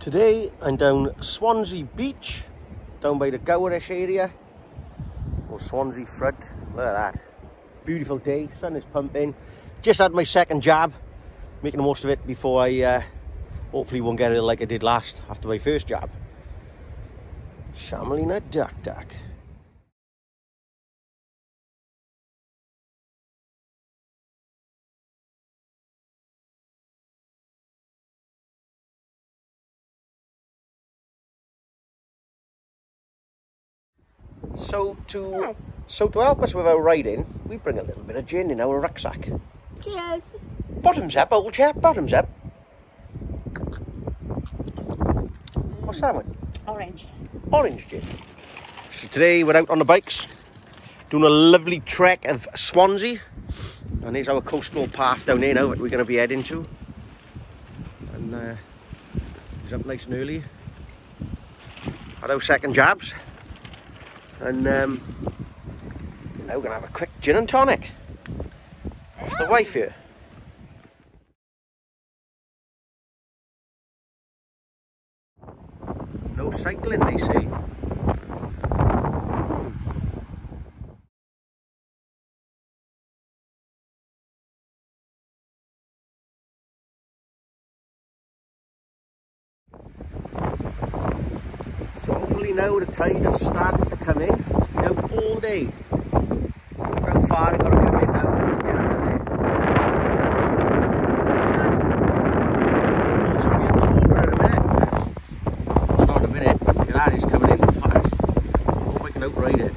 Today I'm down Swansea Beach, down by the Gowerish area, or Swansea Front. Look at that. Beautiful day, sun is pumping. Just had my second jab, making the most of it before I uh, hopefully won't get it like I did last after my first jab. Shamalina duck duck. So to Yes. so to help us with our riding, we bring a little bit of gin in our rucksack. Cheers. Bottoms up, old chap, bottoms up. What's that one? Orange. Orange gin. So today we're out on the bikes, doing a lovely trek of Swansea. And here's our coastal path down here now that we're going to be heading to. And uh, he's up nice and early. Had our second jabs. And um, now we're going to have a quick gin and tonic. Off the wife here. No cycling, they say. Hopefully now the tide is starting to come in. It's been out all day. Look how far it got to come in now to get up to there. That is coming in fast. Hope I can outride it.